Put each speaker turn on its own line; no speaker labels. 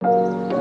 you